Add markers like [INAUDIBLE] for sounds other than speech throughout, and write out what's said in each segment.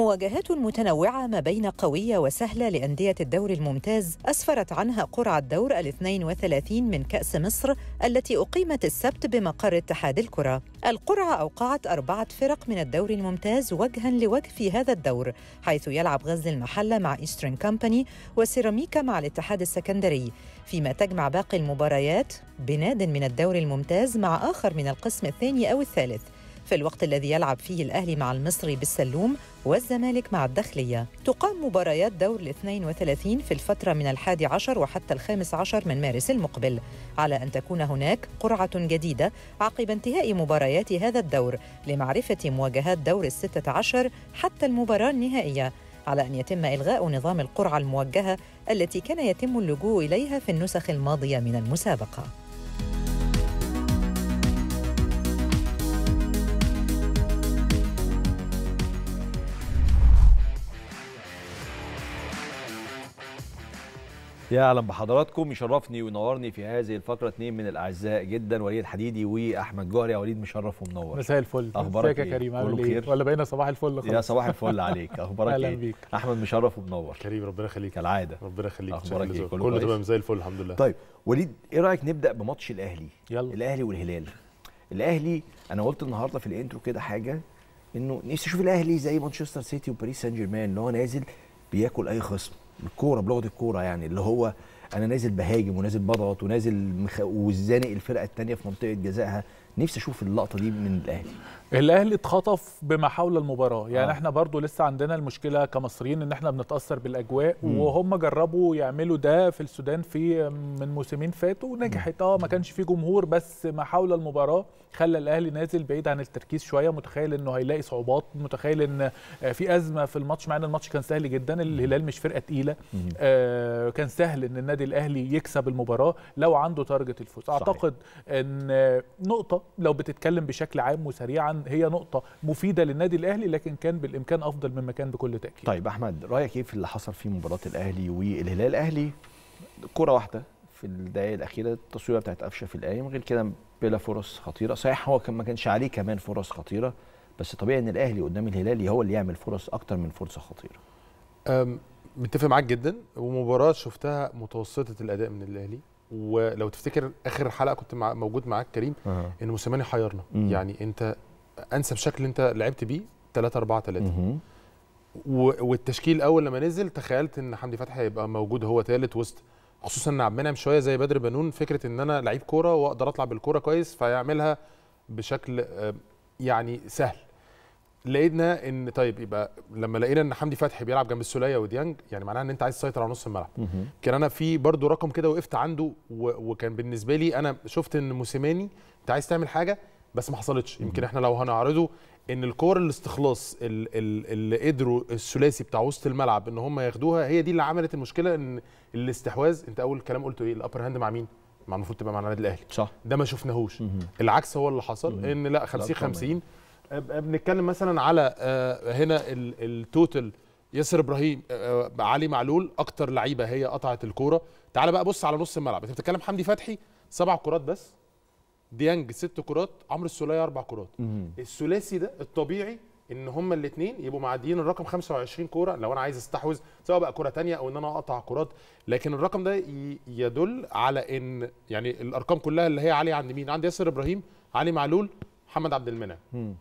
مواجهات متنوعة ما بين قوية وسهلة لأندية الدوري الممتاز أسفرت عنها قرعة دور ال 32 من كأس مصر التي أقيمت السبت بمقر اتحاد الكرة. القرعة أوقعت أربعة فرق من الدوري الممتاز وجها لوجه في هذا الدور، حيث يلعب غزل المحلة مع إيسترن كومباني وسيراميكا مع الاتحاد السكندري، فيما تجمع باقي المباريات بناد من الدوري الممتاز مع آخر من القسم الثاني أو الثالث. في الوقت الذي يلعب فيه الأهلي مع المصري بالسلوم والزمالك مع الداخلية. تقام مباريات دور ال 32 في الفترة من الحادي عشر وحتى الخامس عشر من مارس المقبل على أن تكون هناك قرعة جديدة عقب انتهاء مباريات هذا الدور لمعرفة مواجهات دور الستة عشر حتى المباراة النهائية على أن يتم إلغاء نظام القرعة الموجهة التي كان يتم اللجوء إليها في النسخ الماضية من المسابقة. يا أهلا بحضراتكم يشرفني وينورني في هذه الفقرة اثنين من الأعزاء جدا وليد الحديدي وأحمد جوهري. يا وليد مشرف ومنور. مساء الفل. أخبارك ازيك يا كريم عامل إيه؟ ولا بقينا صباح الفل خلاص. يا صباح الفل عليك. [LAUGHS] أخبارك إيه؟ بيك. أحمد مشرف ومنور. كريم ربنا يخليك. كالعادة. ربنا يخليك. إيه؟ لذوقك. كله؟ تمام زي الفل الحمد لله. طيب وليد إيه رأيك نبدأ بماتش الأهلي؟ يلا. الأهلي والهلال. الأهلي أنا قلت النهارده في ال intro كده حاجة إنه نفسي أشوف الأهلي زي مانشستر سيتي وباريس سان جيرمان اللي هو نازل بياكل أي خصم. الكورة بلغة الكورة يعني اللي هو أنا نازل بهاجم ونازل بضغط ونازل مخ... وزانق الفرقة الثانية في منطقة جزائها. نفسي أشوف اللقطة دي من الأهلي. الاهلي اتخطف بما حول المباراه يعني آه. إحنا برضو لسه عندنا المشكلة كمصريين ان إحنا بنتاثر بالاجواء مم. وهم جربوا يعملوا ده في السودان في من موسمين فاتوا ونجحت آه ما كانش في جمهور بس ما حول المباراه خلى الاهلي نازل بعيد عن التركيز شوية متخيل انه هيلاقي صعوبات متخيل ان آه، في ازمه في الماتش مع ان الماتش كان سهل جدا الهلال مش فرقه تقيله مم. آه كان سهل ان النادي الاهلي يكسب المباراه لو عنده تارجت الفوز صحيح. أعتقد إن آه، نقطة لو بتتكلم بشكل عام وسريعا هي نقطة مفيدة للنادي الأهلي لكن كان بالإمكان أفضل مما كان بكل تأكيد. طيب أحمد رأيك إيه في اللي حصل في مباراة الأهلي والهلال الأهلي؟ كرة واحدة في الدقائق الأخيرة التصويرة بتاعت قفشة في القايم غير كده بلا فرص خطيرة. صحيح هو كان ما كانش عليه كمان فرص خطيرة بس طبيعي إن الأهلي قدام الهلال هو اللي يعمل فرص أكتر من فرصة خطيرة. أم، متفق معاك جدا. ومباراة شفتها متوسطة الأداء من الأهلي. ولو تفتكر آخر حلقة كنت مع موجود معاك كريم إن موسيماني حيرنا. مم. يعني أنت انسب شكل انت لعبت بيه 3 4 3 مهم. و- والتشكيل الأول لما نزل تخيلت ان حمدي فتحي هيبقى موجود هو ثالث وسط خصوصا إن عبد المنعم شوية زي بدر بنون فكرة إن أنا لعيب كورة وأقدر أطلع بالكورة كويس فيعملها بشكل آه، يعني سهل لقينا إن طيب يبقى لما لقينا إن حمدي فتحي بيلعب جنب السوليه وديانج يعني معناها إن أنت عايز تسيطر على نص الملعب. كان أنا في برضو رقم كده وقفت عنده. وكان بالنسبة لي أنا شفت إن موسيماني أنت عايز تعمل حاجة بس ما حصلتش. يمكن إحنا لو هنعرضه إن الكور الاستخلاص ال- ال- اللي قدروا الثلاثي بتاع وسط الملعب إن هم ياخدوها هي دي اللي عملت المشكلة إن الاستحواذ. أنت أول كلام قلته إيه؟ ال upper hand مع مين؟ مع المفروض تبقى مع النادي الأهلي. صح. ده ما شفناهوش. العكس هو اللي حصل. إن لا 50 طبعاً. 50 أب- بنتكلم مثلا على آه، هنا ال- total ياسر إبراهيم آه، آه، علي معلول أكتر لعيبة هي قطعت الكورة. تعال بقى بص على نص الملعب. أنت بتتكلم حمدي فتحي؟ سبع كرات بس. ديانج ست كرات عمرو السولية أربع كرات. الثلاثي ده الطبيعي إن هما الاثنين يبقوا معديين الرقم 25 كورة لو أنا عايز أستحوذ سواء بقى كورة تانية أو إن أنا أقطع كرات. لكن الرقم ده يدل على إن يعني الأرقام كلها اللي هي عالية عند مين؟ عند ياسر إبراهيم علي معلول محمد عبد المنعم. مم.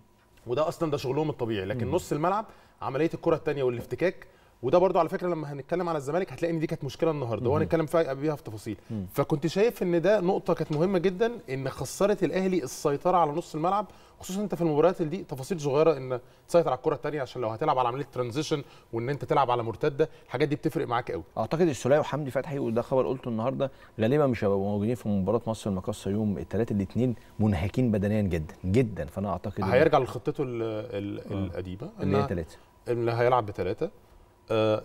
وده أصلا ده شغلهم الطبيعي. لكن نص الملعب عملية الكرة الثانية والإفتكاك وده برضو على فكرة لما هنتكلم على الزمالك هتلاقي إن دي كانت مشكلة النهارده وهنتكلم فيها بيها في تفاصيل. فكنت شايف إن ده نقطة كانت مهمة جدا إن خسرت الأهلي السيطرة على نص الملعب خصوصا أنت في المباريات دي تفاصيل صغيرة إن تسيطر على الكرة الثانية عشان لو هتلعب على عملية ترانزيشن وإن أنت تلعب على مرتدة الحاجات دي بتفرق معاك قوي أعتقد السوليه وحمدي فتحي وده خبر قلته النهارده غالبا مش هيبقوا موجودين في مباراة مصر المقاصة يوم الثلاث الاثنين منهكين بدنيا جدا جدا. فأنا أعتقد هيرجع لخطته آه. القديمة اللي هي ثلاثة اللي هيلعب بثلاثه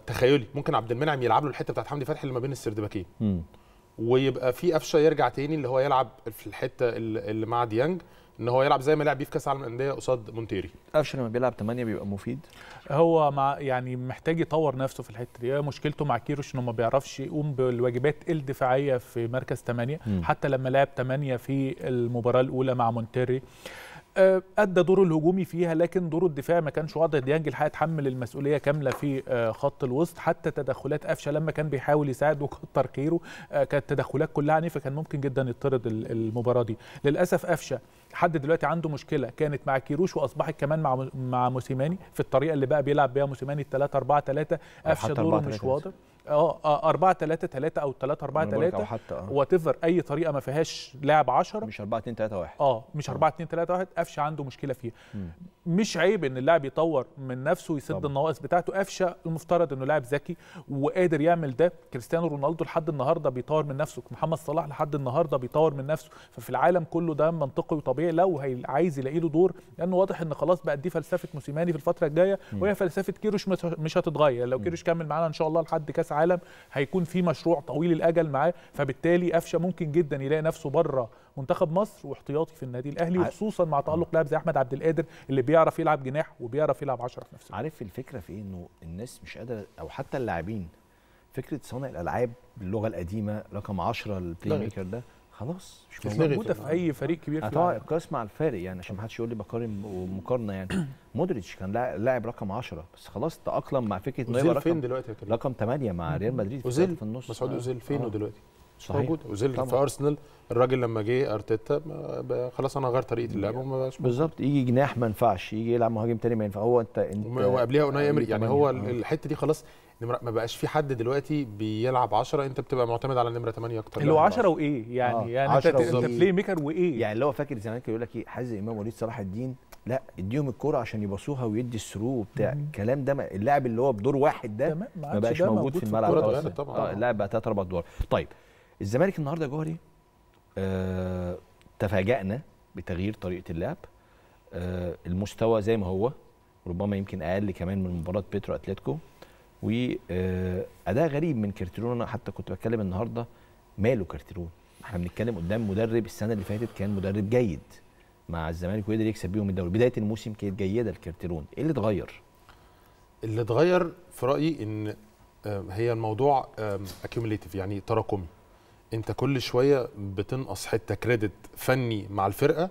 تخيلي ممكن عبد المنعم يلعب له الحتة بتاعت حمدي فتحي اللي ما بين السردباكين ويبقى في قفشة يرجع تاني اللي هو يلعب في الحتة اللي مع ديانج إن هو يلعب زي ما لعب بيه في كأس العالم للأندية قصاد مونتيري. قفشة لما بيلعب 8 بيبقى مفيد؟ هو مع يعني محتاج يطور نفسه في الحتة دي. مشكلته مع كيروش إنه ما بيعرفش يقوم بالواجبات الدفاعية في مركز 8 مم. حتى لما لعب 8 في المباراة الأولى مع مونتيري أدى دوره الهجومي فيها لكن دوره الدفاعي ما كانش واضح. ديانج الحقيقة اتحمل المسؤولية كاملة في آه، خط الوسط. حتى تدخلات قفشة لما كان بيحاول يساعد وكتر خيره آه، كانت تدخلات كلها عنيفة كان ممكن جدا يطرد ال- المباراة دي. للأسف قفشة لحد دلوقتي عنده مشكلة كانت مع كيروش وأصبحت كمان مع مع موسيماني في الطريقة اللي بقى بيلعب بيها موسيماني 3 4 3 أو قفشة دوره 4 مش 3 واضح. آه آه، 4 3 3 أو 3 4 أنا بقولك أو 3 حتى أه. whatever أي طريقة ما فيهاش لاعب 10 مش 4 2 3 1 آه مش 4 2 3 1 قفشه عنده مشكلة فيها. مش عيب إن اللاعب يطور من نفسه ويسد طبعا. النواقص بتاعته. قفشه المفترض إنه لاعب ذكي وقادر يعمل ده. كريستيانو رونالدو لحد النهارده بيطور من نفسه. محمد صلاح لحد النهارده بيطور من نفسه. ففي العالم كله ده منطقي وطبيعي. لو عايز يلاقي له دور لأنه واضح إن خلاص بقت دي فلسفة موسيماني في الفترة الجاية وهي فلسفة كيروش مش- مش هتتغير. لو كيروش كمل معانا إن شاء الله لحد كأس عالم هيكون في مشروع طويل الأجل معاه. فبالتالي قفشه ممكن جدا يلاقي نفسه بره منتخب مصر واحتياطي في النادي الأهلي وخصوصا مع تألق لاعب زي أحمد عبد القادر اللي بيعرف يلعب جناح وبيعرف يلعب 10 في نفس الوقت عارف الفكرة في إيه إنه الناس مش قادرة أو حتى اللاعبين فكرة صانع الألعاب باللغة القديمة رقم 10 ال play. maker ده خلاص مش موجودة في أي فريق كبير في العالم القياس مع الفارق يعني عشان ما حدش يقول لي بقارن مقارنه يعني [CLEARS THROAT] مودريتش كان لاعب- لاعب رقم 10 بس خلاص تأقلم مع فكرة إنه يبقى اوزيل فين رقم دلوقتي رقم 8 مع ريال مدريد في اوزيل في النص مسعود آه. اوزيل فين آه. دلوقتي صحيح. موجود. اوزيل طبعا. في أرسنال الراجل لما جه أرتيتا خلاص أنا غير طريقة اللعب وما. بالظبط. يجي جناح ما ينفعش يجي يلعب مهاجم تاني ما ينفع. هو انت انت وقبليها أوناي إمري. يعني هو. آه. الحتة دي خلاص نمرة- ما بقاش في حد دلوقتي بيلعب 10 أنت بتبقى معتمد على نمره 8 أكتر. اللي هو لاعب 10 وإيه؟ يعني آه، يعني انت 10 أنت؟ بلاي ميكر وإيه؟ يعني اللي هو فاكر زمان كان يقول لك إيه؟ حازم إمام وليد صلاح الدين. لأ إديهم الكورة عشان يباصوها ويدي ال through وبتاع. الكلام ده ما- اللاعب اللي هو بدور واحد ده تمام، ما بقاش موجود موجود في الملعب الكرة. اتغيرت طبعا. آه اللاعب بقى ثلاث أربع أدوار. طيب. الزمالك النهارده جوهري آه تفاجأنا بتغيير طريقة اللعب. آه المستوى زي ما هو ربما يمكن أقل كمان من مباراة بيترو أتلتيكو. واداء غريب من كارتيرون. أنا حتى كنت بتكلم النهارده ماله كارتيرون. إحنا بنتكلم قدام مدرب السنة اللي فاتت كان مدرب جيد مع الزمالك وقدر يكسب بيهم الدوري. بداية الموسم كانت جيدة لكارتيرون. إيه اللي اتغير؟ اللي اتغير في رأيي إن آه، هي الموضوع accumulative يعني تراكمي. انت كل شوية بتنقص حتة credit فني مع الفرقة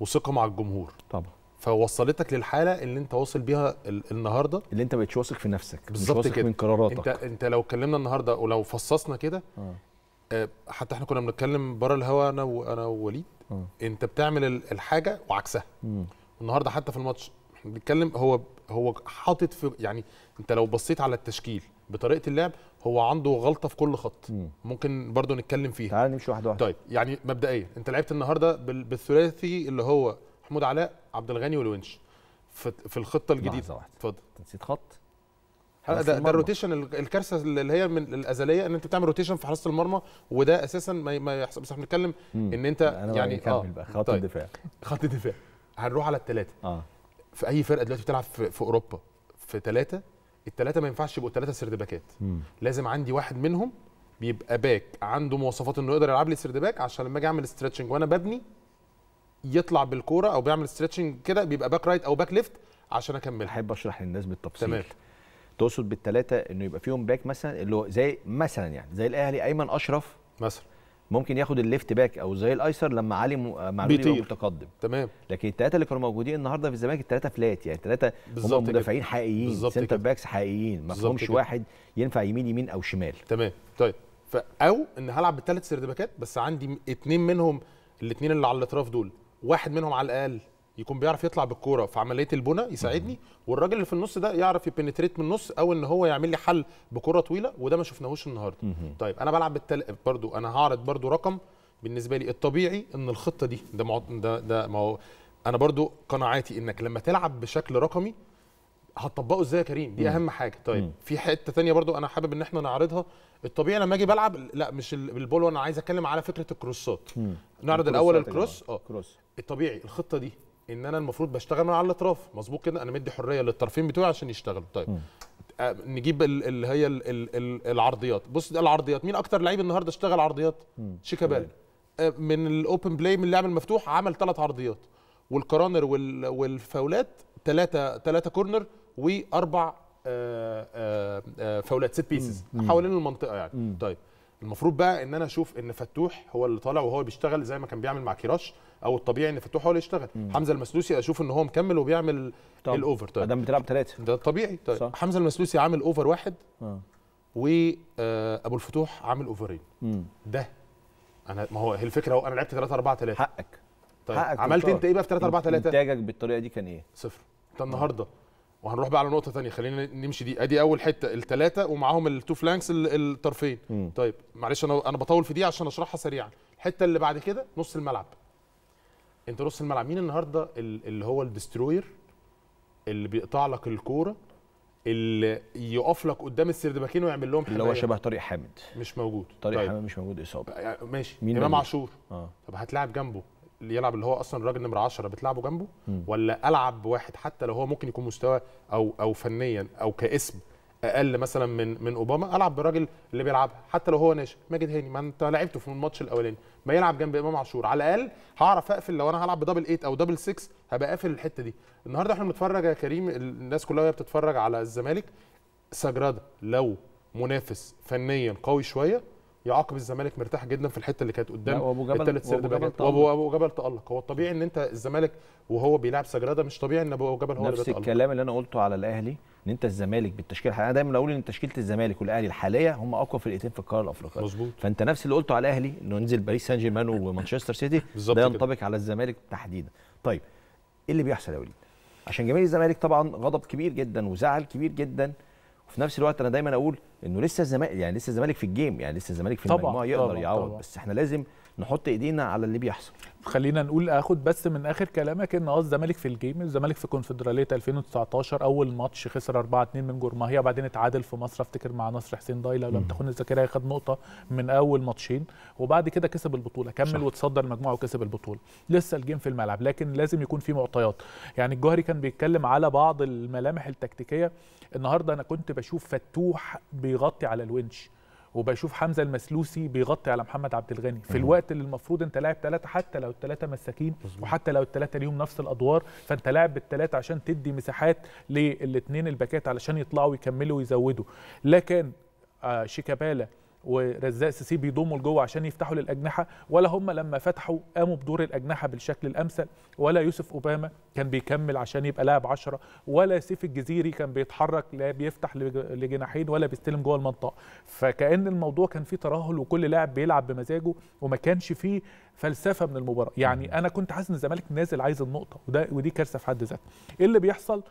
وثقة مع الجمهور طبعا فوصلتك للحالة اللي انت واصل بيها ال- النهارده اللي انت بقتش واثق في نفسك مش بالظبط واثق كده. من قراراتك انت انت لو اتكلمنا النهارده ولو فصصنا كده آه. آه، حتى إحنا كنا بنتكلم بره الهوا أنا وأنا ووليد آه. انت بتعمل ال- الحاجة وعكسها مم. النهارده حتى في الماتش إحنا بنتكلم هو هو حاطط في يعني انت لو بصيت على التشكيل بطريقة اللعب هو عنده غلطة في كل خط. مم. ممكن برضو نتكلم فيها. تعال نمشي واحدة واحدة. طيب يعني مبدئيا انت لعبت النهارده بال- بالثلاثي اللي هو محمود علاء عبد الغني والونش. في, في الخطة الجديدة. اتفضل. نسيت خط؟ ده, ده. ال rotation ال- الكارثة اللي هي من الأزلية إن انت بتعمل rotation في حراسة المرمى وده أساسا ما, ما يحصل. بس إحنا بنتكلم. إن انت أنا يعني كمل بقى. خط طيب. الدفاع. خط الدفاع. هنروح على الثلاثه آه. في أي فرقة دلوقتي بتلعب في, في أوروبا؟ في ثلاثة الثلاثه ما ينفعش يبقوا ثلاثة third backات. لازم عندي واحد منهم بيبقى back عنده مواصفات إنه يقدر يلعب لي third back عشان لما أجي أعمل stretching وأنا ببني يطلع بالكورة أو بيعمل stretching كده بيبقى back right أو back left عشان أكملها. أحب أشرح للناس بالتفصيل. تمام. تقصد بالثلاثه إنه يبقى فيهم back مثلا اللي هو زي مثلا يعني زي الأهلي أيمن أشرف؟ مثلا. ممكن ياخد ال left back أو زي الأيسر لما علي م- معلول يبقى. متقدم. تمام. لكن الثلاثه اللي كانوا موجودين النهارده في الزمالك الثلاثه flat يعني. الثلاثه هم. مدافعين حقيقيين center. backs حقيقيين. ما فيهمش. واحد ينفع يمين يمين أو شمال. تمام. طيب. ف أو إن هلعب بالثلاث سرد باكات بس عندي اثنين منهم الاثنين اللي على الاطراف دول. واحد منهم على الأقل. يكون بيعرف يطلع بالكورة. في عمليه البنى يساعدني والراجل اللي في النص ده يعرف يبنتريت من النص أو إن هو يعمل لي حل بكره طويلة وده ما شفناهوش النهارده. طيب أنا بلعب بالتل... برضو أنا هعرض برضو رقم بالنسبة لي الطبيعي إن الخطة دي ده مع... ده ده ما هو أنا برضو قناعاتي إنك لما تلعب بشكل رقمي هتطبقه إزاي يا كريم؟ دي أهم حاجة. طيب مم. في حتة تانية برضو أنا حابب إن إحنا نعرضها. الطبيعي لما أجي بلعب لأ مش ال- بالبولو أنا عايز أتكلم على فكرة ال crossات. نعرض الأول ال cross. آه. الطبيعي الخطة دي ان أنا المفروض بشتغل من على الاطراف. مظبوط كده؟ أنا مدي حرية للطرفين بتوعي عشان يشتغلوا. طيب آه نجيب ال- اللي هي ال ال ال العرضيات. بص ده العرضيات. مين أكتر لعيب النهارده اشتغل عرضيات؟ شيكابالا آه من ال open play من اللعب المفتوح عمل ثلاث عرضيات. وال corner وال والفاولات ثلاثة ثلاثة corner واربع آه فاولات ست بيسز حوالين المنطقة يعني. طيب المفروض بقى ان أنا أشوف ان فتوح هو اللي طالع وهو بيشتغل زي ما كان بيعمل مع كيراش. أو الطبيعي إن فتوح هو اللي يشتغل. حمزة المسلوسي أشوف إن هو مكمل وبيعمل طبعا. الأوفر. طيب. ادام بتلعب ثلاثة ده طبيعي. طيب. صح. حمزة المسلوسي عامل أوفر واحد آه. وابو الفتوح عامل أوفرين. مم. ده أنا ما هو الفكرة هو أنا لعبت 3 4 3 حقك. طيب. حقك عملت. أنت إيه بقى في 3 4 3 إنتاجك بالطريقة دي كان إيه؟ صفر. انت النهارده. وهنروح بقى على نقطة ثانية خلينا نمشي دي. أدي أول حتة الثلاثه ومعاهم ال two flanks ال- الطرفين. مم. طيب معلش أنا أنا بطول في دي عشان أشرحها سريعا. الحتة اللي بعد كده نص الملعب. انت نص الملعب مين النهارده ال- اللي هو ال destroyer اللي بيقطع لك الكورة اللي يقف لك قدام ال third backين ويعمل لهم اللي هو؟ شبه طارق حامد. مش موجود. طارق طيب. حامد مش موجود إصابة. آه، ماشي. مين إمام؟ عاشور. آه. طب هتلاعب جنبه؟ اللي يلعب اللي هو أصلا الراجل نمرة 10 بتلعبه جنبه؟ مم. ولا ألعب بواحد حتى لو هو ممكن يكون مستوى أو أو فنيا أو كاسم أقل مثلا من من أوباما ألعب بالراجل اللي بيلعبها حتى لو هو ناشئ. ماجد هاني ما أنت لعبته في الماتش الأولاني. ما يلعب جنب إمام عاشور. على الأقل هعرف أقفل لو أنا هلعب بدبل 8 أو دبل 6 هبقى قافل الحتة دي. النهارده إحنا بنتفرج يا كريم الناس كلها وهي بتتفرج على الزمالك. سجرادا لو منافس فنيا قوي شوية يعاقب الزمالك مرتاح جدا في الحتة اللي كانت قدام سردباكات تألق. وابو ابو جبل تألق. هو الطبيعي إن أنت الزمالك وهو بيلعب سجرادا مش طبيعي إن أبو جبل هو اللي نفس بيتألق. الكلام اللي أنا قلته على الأهلي. ان انت الزمالك بالتشكيله الحاليه أنا دايما أقول ان تشكيلة الزمالك والاهلي الحالية هم اقوى فرقتين في القارة الأفريقية. مظبوط. فانت نفس اللي قلته على الأهلي انه ينزل باريس سان جيرمان ومانشستر سيتي [LAUGHS] ده. ينطبق على الزمالك تحديدا. طيب إيه اللي بيحصل يا وليد؟ عشان جماهير الزمالك طبعا غضب كبير جدا وزعل كبير جدا وفي نفس الوقت أنا دايما أقول إنه لسه الزمالك يعني لسه الزمالك في ال game يعني لسه الزمالك في المجموعة يقدر يعوض. بس إحنا لازم نحط إيدينا على اللي بيحصل. خلينا نقول آخد بس من آخر كلامك إن آه الزمالك في ال game الزمالك في كونفدرالية 2019 أول ماتش خسر 4 2 من جورماهيا بعدين اتعادل في مصر. أفتكر مع نصر حسين دايلا لو لم تخن الذاكرة خد نقطة من أول ماتشين وبعد كده كسب البطولة. كمل. وتصدر المجموعه وكسب البطولة. لسه الجيم في الملعب لكن لازم يكون في معطيات. يعني الجوهري كان بيتكلم على بعض الملامح التكتيكية. النهارده أنا كنت بشوف فتوح بيغطي على الونش. وبشوف حمزة المسلوسي بيغطي على محمد عبد الغني. في الوقت اللي المفروض انت لاعب ثلاثة حتى لو الثلاثه مساكين وحتى لو الثلاثه ليهم نفس الأدوار فانت لاعب بالثلاثه عشان تدي مساحات للاثنين الباكات علشان يطلعوا يكملوا ويزودوا. لكن آه شيكابالا ورزاق سيسي بيضموا لجوه عشان يفتحوا للأجنحة ولا هم لما فتحوا قاموا بدور الأجنحة بالشكل الأمثل ولا يوسف أوباما كان بيكمل عشان يبقى لاعب 10 ولا سيف الجزيري كان بيتحرك لا بيفتح لج- لجناحين ولا بيستلم جوه المنطقة. فكأن الموضوع كان فيه ترهل وكل لاعب بيلعب بمزاجه وما كانش فيه فلسفة من المباراة. يعني أنا كنت حاسس إن الزمالك نازل عايز النقطة وده ودي كارثة في حد ذاتها. إيه اللي بيحصل؟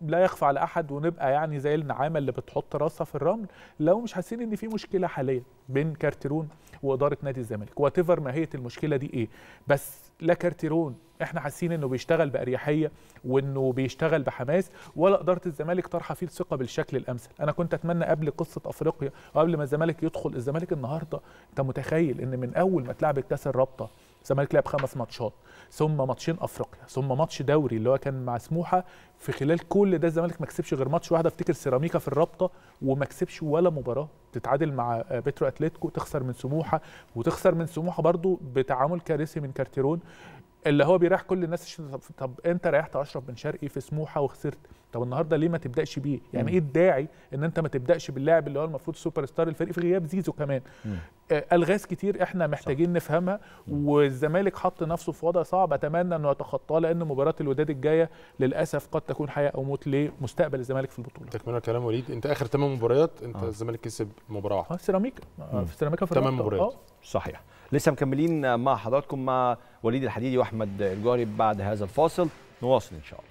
لا يخفى على أحد ونبقى يعني زي النعامة اللي بتحط راسها في الرمل لو مش حاسين إن في مشكلة حاليا بين كارتيرون وإدارة نادي الزمالك. what ماهيه المشكلة دي إيه. بس لا كارتيرون إحنا حاسين انه بيشتغل بأريحية وانه بيشتغل بحماس ولا إدارة الزمالك طرحة فيه الثقة بالشكل الأمثل. أنا كنت أتمنى قبل قصة أفريقيا وقبل ما الزمالك يدخل الزمالك النهارده أنت متخيل إن من أول ما اتلعبت كأس الرابطة الزمالك لعب خمس ماتشات ثم ماتشين أفريقيا ثم ماتش دوري اللي هو كان مع سموحة في خلال كل ده الزمالك ما كسبش غير ماتش واحد أفتكر سيراميكا في الرابطة وما كسبش ولا مباراة. تتعادل مع بترو اتلتيكو تخسر من سموحة وتخسر من سموحة برضو بتعامل كارثي من كارتيرون. اللي هو بيريح كل الناس طب انت ريحت اشرف بن شرقي في سموحة وخسرت طب النهارده ليه ما تبدأش بيه؟ يعني إيه الداعي إن أنت ما تبدأش باللاعب اللي هو المفروض super star الفريق في غياب زيزو كمان؟ آه، ألغاز كتير إحنا محتاجين نفهمها والزمالك حط نفسه في وضع صعب. أتمنى أنه يتخطاه لأن مباراة الوداد الجاية للأسف قد تكون حياة أو موت لمستقبل الزمالك في البطولة. تكملة كلام وليد أنت آخر ثمان مباريات أنت آه. الزمالك كسب مباراة واحدة. سيراميكا آه، في سيراميكا في تمام الرابطة. مباريات. آه. صحيح. لسه مكملين مع حضراتكم مع وليد الحديدي وأحمد الجوهري بعد هذا الفاصل. نواصل إن شاء الله.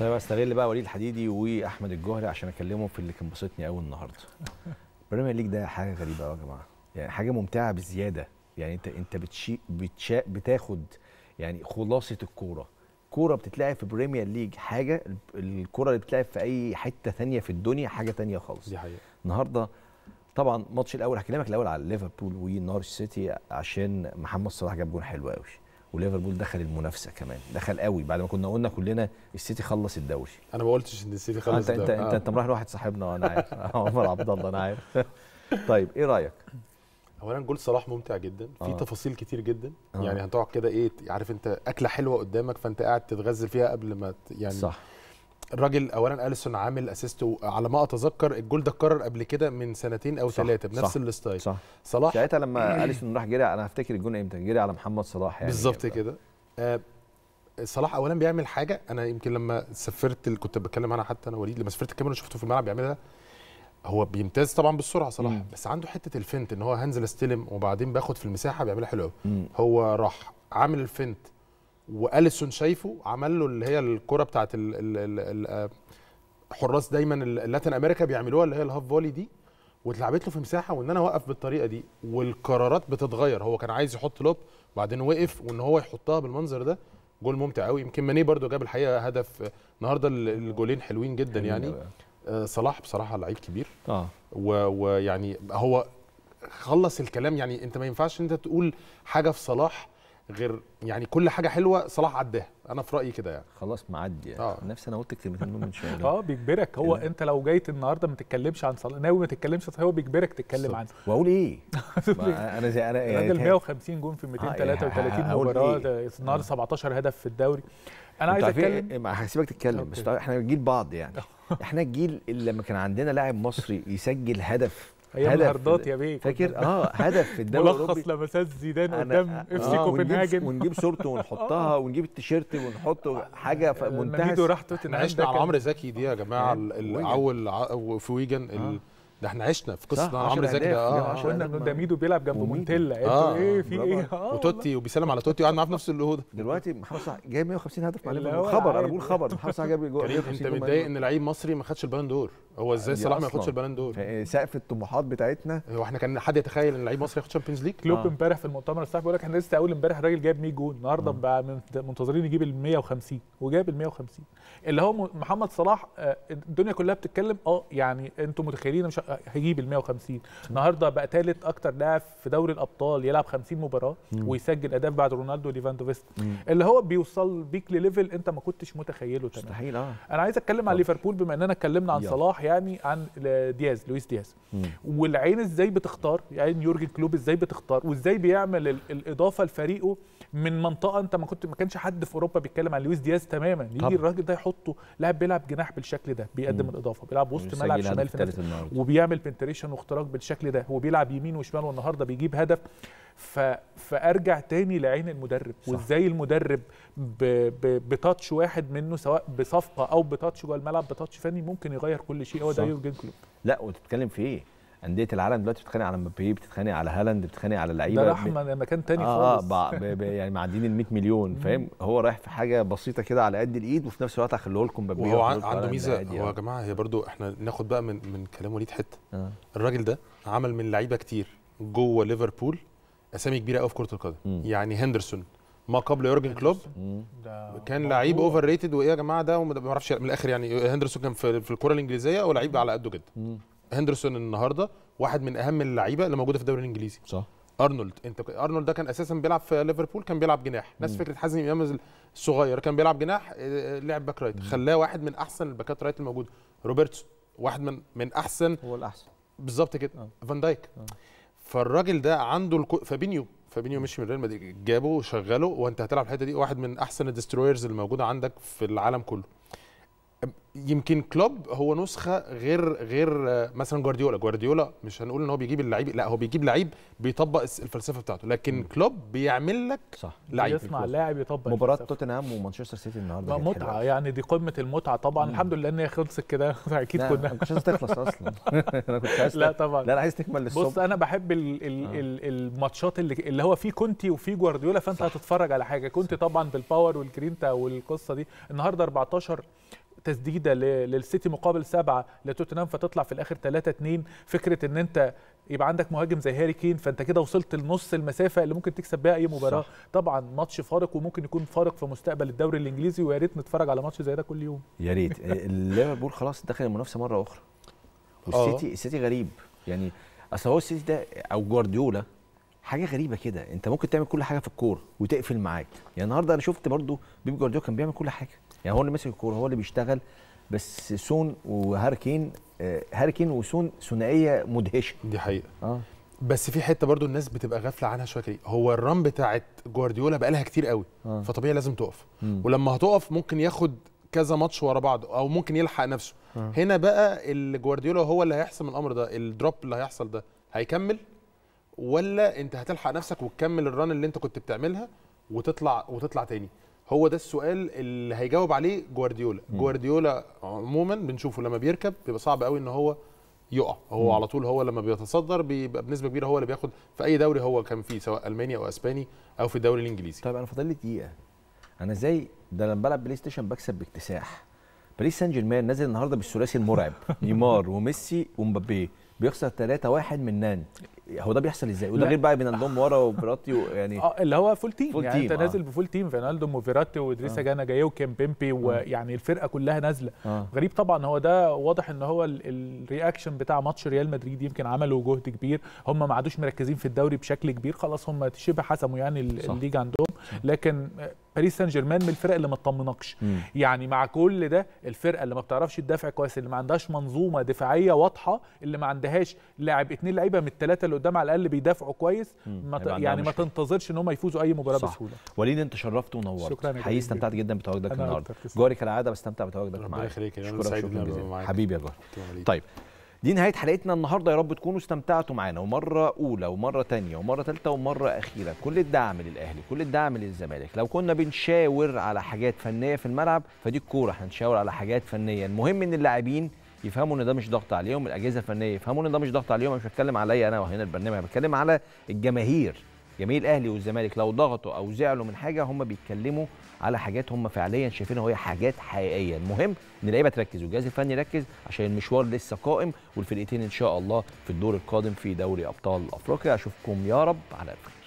طيب استغل بقى وليد الحديدي وأحمد الجوهري عشان أكلمهم في اللي كان بسطني قوي النهارده. ال Premier League ده حاجة غريبة قوي يا جماعة. يعني حاجة ممتعة بزيادة. يعني أنت أنت بتشي بتشا بتاخد يعني خلاصة الكورة. كورة بتتلعب في Premier League حاجة الكورة اللي بتتلعب في أي حتة ثانية في الدنيا حاجة ثانية خالص. دي حقيقة. النهارده طبعا الماتش الأول هكلمك الأول على ليفربول ونوريتش سيتي عشان محمد صلاح جاب جون حلو قوي وليفربول دخل المنافسة كمان دخل قوي بعد ما كنا قلنا كلنا السيتي خلص الدوري أنا ما قلتش إن السيتي خلص انت انت الدوري. انت, آه. أنت مراهن واحد صاحبنا أنا عارف [LAUGHS] عمر عبد الله أنا عارف [LAUGHS] طيب إيه رأيك اولا جول صلاح ممتع جدا في آه. تفاصيل كتير جدا آه. يعني هتقعد كده إيه عارف أنت أكلة حلوة قدامك فأنت قاعد تتغزل فيها قبل ما يعني صح الراجل اولا اليسون عامل assist على ما أتذكر الجول ده اتكرر قبل كده من سنتين أو ثلاثة بنفس ال style. صح. صلاح؟ ساعتها لما أليسون راح جري أنا هفتكر الجون إمتى جري على محمد صلاح يعني. بالظبط كده. آه صلاح اولا بيعمل حاجة أنا يمكن لما سافرت كنت بتكلم عنها حتى أنا وليد لما سافرت الكاميرون شفته في الملعب بيعملها. هو بيمتاز طبعا بالسرعة صلاح مم. بس عنده حتة ال feint إن هو هنزل استلم وبعدين باخد في المساحة بيعملها حلو قوي. هو راح عامل ال feint وأليسون شايفه عمل له اللي هي الكرة بتاعت ال ال ال ال آه، حراس دايما ال- ال Latin America بيعملوها اللي هي ال half volley دي واتلعبت له في مساحة وإن أنا اوقف بالطريقة دي والقرارات بتتغير. هو كان عايز يحط لوب وبعدين وقف وإن هو يحطها بالمنظر ده جول ممتع قوي يمكن ماني برضو جاب الحقيقة هدف النهارده ال- الجولين حلوين جدا يعني. آه، صلاح بصراحة لعيب كبير. آه. ويعني هو خلص الكلام. يعني أنت ما ينفعش أنت تقول حاجة في صلاح غير يعني كل حاجة حلوة صلاح عداها. أنا في رأيي كده يعني. خلاص معدي آه. نفسي أنا قلت الكلمتين دول من شوية. آه بيجبرك هو ال- أنت لو جيت النهارده ما تتكلمش عن صلاح. ناوي ما تتكلمش هو بيجبرك تتكلم عنه. وأقول إيه؟ [LAUGHS] أنا زي أنا تهيأ- 150 جون في 233 هقول مباراة. إيه؟ ده النهارده 17 هدف في الدوري. أنا عايز اتكلم إيه؟ ما هسيبك تتكلم. بس. إحنا جيل بعض يعني. [LAUGHS] إحنا الجيل اللي لما كان عندنا لاعب مصري يسجل هدف أيام هدف الهاردات يا بيه. فاكر؟ آه [LAUGHS] هدف في الدوري ملخص الأوروبي. لمسات زيدان قدام إف سي آه، ونجيب- كوبنهاجن. ونجيب صورته ونحطها [LAUGHS] ونجيب التيشيرت ونحطه حاجة في منتهى ميدو راح توتنهام عشنا على عمرو زكي دي يا جماعة. أول في ويجن آه. ده إحنا عشنا في قصة عمرو 10 زكي ده. آه. جاب آه. 10 قلنا ده ميدو بيلعب جنب. مونتيلا. آه، إيه في إيه. آه، وتوتي وبيسلم على توتي وقعد معاه في نفس الأوضة دلوقتي محمد صلاح جايب 150 هدف مع خبر أنا. بقول خبر. محمد صلاح جايب جول. كريم أنت 150 جول مع متضايق إن. لعيب مصري ما خدش ال Ballon d'Or؟ هو إزاي صلاح ما. ياخدش ال Ballon d'Or؟ سقف الطموحات بتاعتنا. هو إحنا كان حد يتخيل إن لعيب مصري ياخد Champions League كلوب آه. امبارح في المؤتمر الصحفي بيقول لك إحنا لسه أول امبارح الراجل جاب 100 جون النهارده بقى من- منتظرين يجيب ال 150 وجاب ال 150 اللي هو محمد صلاح آه، الدنيا كلها بتتكلم. آه يعني أنتوا متخيلين هيجيب ال 150 النهارده بقى ثالث أكتر لاعب في دوري الأبطال يلعب 50 مباراة ويسجل أهداف بعد رونالدو وليفاندوفسكي اللي هو بيوصل بيك لل level أنت ما كنتش متخيله تمام. مستحيل آه. أنا عايز أتكلم عن. ليفربول بما إننا اتكلمنا عن يلا. صلاح يعني عن دياز لويس دياز. مم. والعين إزاي بتختار؟ يعني يورجن كلوب إزاي بتختار؟ وإزاي بيعمل ال- الاضافه لفريقه من منطقة أنت ما كنت ما كانش حد في أوروبا بيتكلم عن لويس دياز تماما. يجي. الراجل ده يحطه لاعب بيلعب جناح بالشكل ده بيقدم مم. الإضافة بيلعب وسط ملعب شمال في وبيعمل penetration واختراق بالشكل ده هو بيلعب يمين وشمال والنهارده بيجيب هدف ف... فأرجع تاني لعين المدرب صح. وإزاي المدرب ب... ب... ب touch واحد منه سواء بصفقة أو ب touch جوه الملعب ب touch فني ممكن يغير كل شيء هو ده. يورجن كلوب لا وتتكلم في إيه؟ أندية العالم دلوقتي بتتخانق على مبابي بتتخانق على هالاند بتتخانق على لعيبة ده راح مكان تاني آه خالص آه ب- ب- يعني معديين ال 100 مليون فاهم هو رايح في حاجة بسيطة كده على قد الإيد وفي نفس الوقت هخليه لكم مبابي وهو لكم عنده ميزة هو يا آه. جماعة هي برضو إحنا ناخد بقى من من كلام وليد حتة آه. الراجل ده عمل من لعيبة كتير جوه ليفربول أسامي كبيرة قوي في كرة القدم. يعني هندرسون ما قبل يورجن كلوب كان. لعيب overrated وإيه يا جماعة ده وما ما أعرفش من الآخر يعني هندرسون كان في, في الكرة الإنجليزية ولعيب على قده جدا. هندرسون النهارده واحد من أهم اللعيبة اللي موجودة في الدوري الإنجليزي. صح. أرنولد أنت أرنولد ده كان أساسا بيلعب في ليفربول كان بيلعب جناح. نفس فكرة حازم إمام الصغير كان بيلعب جناح آه، لعب back right. خلاه واحد من أحسن الباكات right الموجوده روبرتسون واحد من من احسن هو الأحسن. بالظبط كده. فان دايك. فالراجل ده عنده الكو... فابينيو. فابينيو مشي من ريال مدريد جابه وشغله وأنت هتلعب الحتة دي واحد من أحسن ال destroyers اللي موجوده عندك في العالم كله. يمكن كلوب هو نسخة غير غير آه، مثلا جوارديولا. جوارديولا مش هنقول إن هو بيجيب اللعيب لا هو بيجيب لعيب بيطبق الفلسفة بتاعته. لكن كلوب بيعمل لك صح. لعيب. يسمع اللاعب يطبق مباراة. توتنهام ومانشستر سيتي النهارده حلوة. متعة أوي. يعني دي قمة المتعة طبعا. الحمد لله إن هي خلصت كده. [LAUGHS] أكيد كنا. أنا كنت عايز تخلص أصلا. [LAUGHS] أنا كنت عايز لا طبعا. لا أنا عايز تكمل بص للصبح أنا بحب ال ال آه. ال الماتشات اللي اللي هو فيه كونتي وفيه جوارديولا فأنت هتتفرج على حاجة. كونتي طبعا بال power وال grinta والقصة دي. النهارده 14 تسديدة للسيتي مقابل سبعة لتوتنهام فتطلع في الآخر 3 2 فكرة إن أنت يبقى عندك مهاجم زي هاري كين فأنت كده وصلت لنص المسافة اللي ممكن تكسب بيها أي مباراة. صح. طبعا ماتش فارق وممكن يكون فارق في مستقبل الدوري الإنجليزي ويا ريت نتفرج على ماتش زي ده كل يوم. يا ريت. ليفربول خلاص دخل المنافسة مرة أخرى. والسيتي السيتي غريب. يعني أصل هو السيتي ده أو جوارديولا حاجة غريبة كده. أنت ممكن تعمل كل حاجة في الكورة وتقفل معاك. يعني النهارده أنا شفت برضو بيب جوارديولا كان بيعمل كل حاجة. يعني هو اللي ماسك الكورة هو اللي بيشتغل بس سون وهاري كين آه هاري كين وسون ثنائية مدهشة. دي حقيقة. آه. بس في حتة برضو الناس بتبقى غافلة عنها شوية كده. هو ال run بتاعت جوارديولا بقالها كتير قوي آه. فطبيعي لازم تقف. مم. ولما هتقف ممكن ياخد كذا ماتش ورا بعض أو ممكن يلحق نفسه. آه. هنا بقى اللي جوارديولا هو اللي هيحسم الأمر ده ال drop اللي هيحصل ده. هيكمل ولا أنت هتلحق نفسك وتكمل ال run اللي أنت كنت بتعملها وتطلع وتطلع تاني؟ هو ده السؤال اللي هيجاوب عليه جوارديولا. جوارديولا عموما بنشوفه لما بيركب بيبقى صعب قوي إن هو يقع. هو مم. على طول هو لما بيتصدر بيبقى بنسبة كبيرة هو اللي بياخد في أي دوري هو كان فيه سواء ألماني أو أسباني أو في الدوري الإنجليزي. طيب أنا فاضل لي دقيقة. أنا إزاي ده لما بلعب بلاي ستيشن بكسب باكتساح. باريس سان جيرمان نازل النهارده بالثلاثي المرعب. [LAUGHS] نيمار وميسي ومبابي. بيخسر 3-1 من نانت. هو ده بيحصل إزاي؟ وده. غير بقى بين عندهم ورا وفيراتي يعني [LAUGHS] آه اللي هو full team full يعني team، أنت آه. نازل ب full team فينالدوم وفيراتي وإدريسا آه. جانا جاي وكيمبيمبي ويعني الفرقة كلها نازلة. آه. غريب طبعا هو ده واضح إن هو ال- ال reaction بتاع ماتش ريال مدريد يمكن عملوا جهد كبير. هم ما عادوش مركزين في الدوري بشكل كبير. خلاص هم شبه حسموا يعني. ال league عندهم. لكن باريس سان جيرمان من الفرق اللي ما تطمنكش. يعني مع كل ده الفرقة اللي ما بتعرفش تدافع كويس اللي ما عندهاش منظومة دفاعية واضحة اللي ما عندهاش لاعب اتنين لعيبة من الثلاثه اللي قدام على الأقل بيدافعوا كويس. ما ت- يعني ما. تنتظرش إن هم يفوزوا أي مباراة صح. بسهولة وليد أنت شرفت ونورت شكراً حقيقي استمتعت جدا بتواجدك النهارده. جاري كالعادة بستمتع بتواجدك ربنا معاك شكراً أنا جزيلاً. معاك. حبيبي يا جاري طيب طيب دي نهاية حلقتنا النهارده. يا رب تكونوا استمتعتوا معانا. ومرة أولى ومرة تانية ومرة ثالثه ومرة أخيرة. كل الدعم للأهلي كل الدعم للزمالك. لو كنا بنشاور على حاجات فنية في الملعب فدي الكورة. إحنا نشاور على حاجات فنية. المهم إن اللاعبين يفهموا إن ده مش ضغط عليهم الأجهزة الفنية يفهموا إن ده مش ضغط عليهم. أنا مش بتكلم عليا أنا وهنا البرنامج أنا بتكلم على الجماهير. جماهير الأهلي والزمالك لو ضغطوا أو زعلوا من حاجة هم بيتكلموا على حاجات هم فعليا شايفينها وهي حاجات حقيقية. المهم إن اللعيبة تركز والجهاز الفني يركز عشان المشوار لسه قائم والفرقتين إن شاء الله في الدور القادم في دوري أبطال أفريقيا. أشوفكم يا رب على الخير